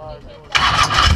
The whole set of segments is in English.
You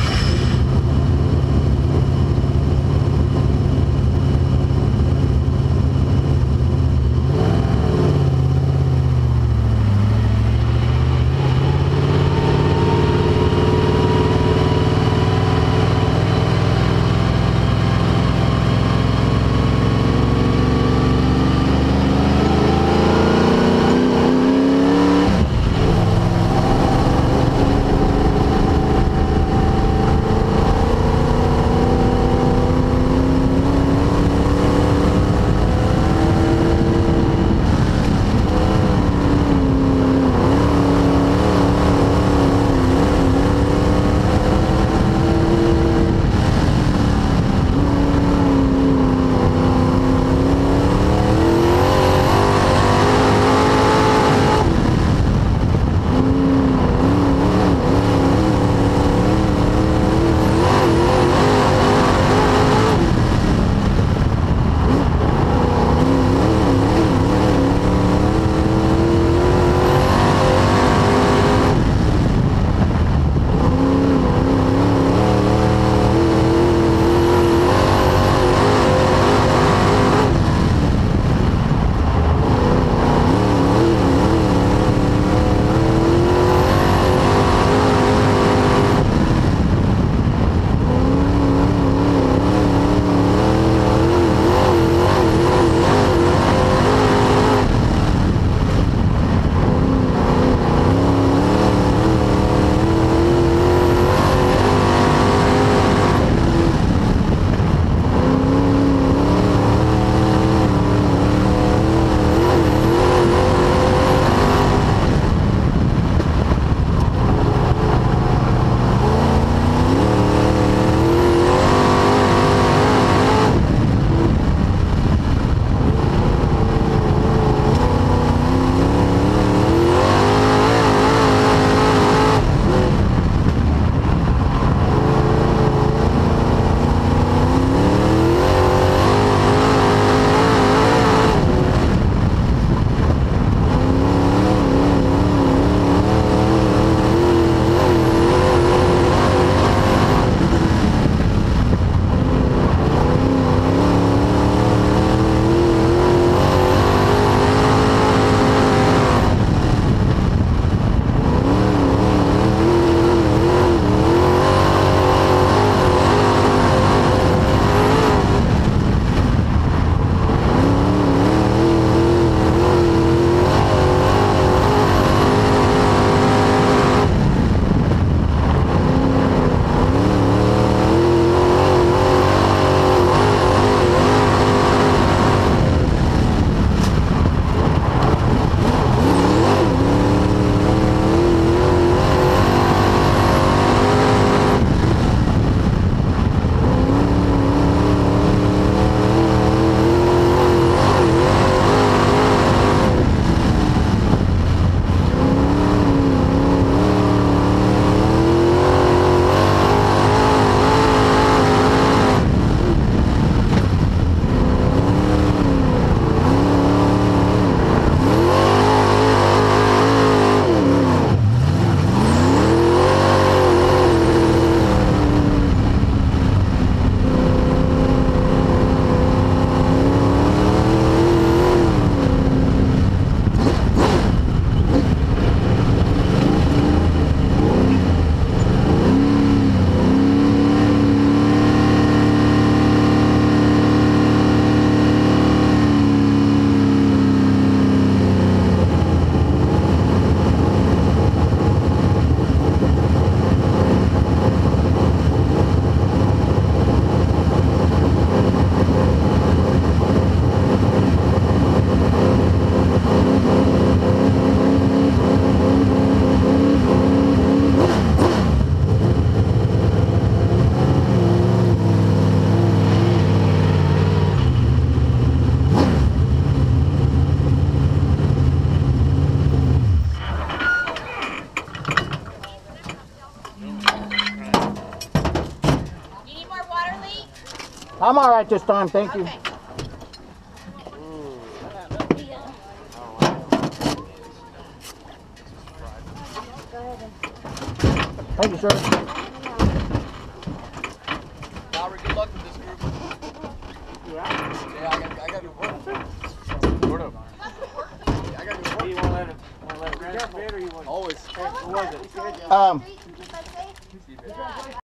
I'm all right this time, thank you. Okay. Thank you, sir. sir. Robert, good luck with this group. Yeah, I got, I got to work. Word up. I got to You work. want to let it, want to let it rest a bit, or you want? Always. What was it? Um, See you, baby.